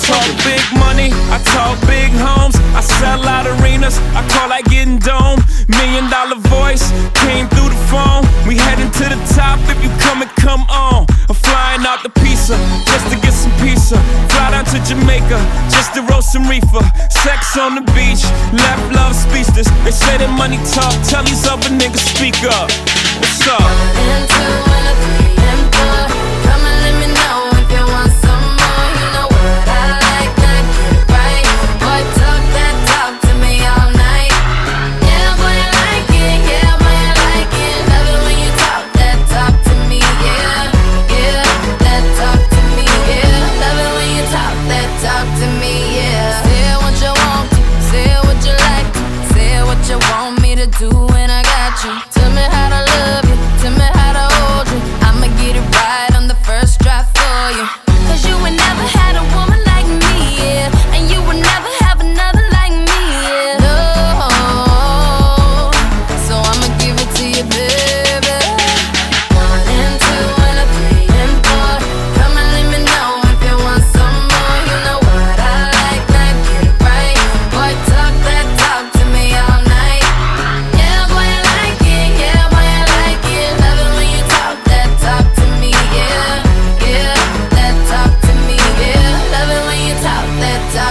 talk big money, I talk big homes. I sell out arenas, I call like getting dome. Million dollar voice came through the phone. We heading to the top if you come and come on. I'm flying out the pizza just to get some pizza. Fly down to Jamaica just to roast some reefer. Sex on the beach, left love speechless. They say that money talk, tell these other niggas speak up. What's up? talk to me.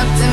up to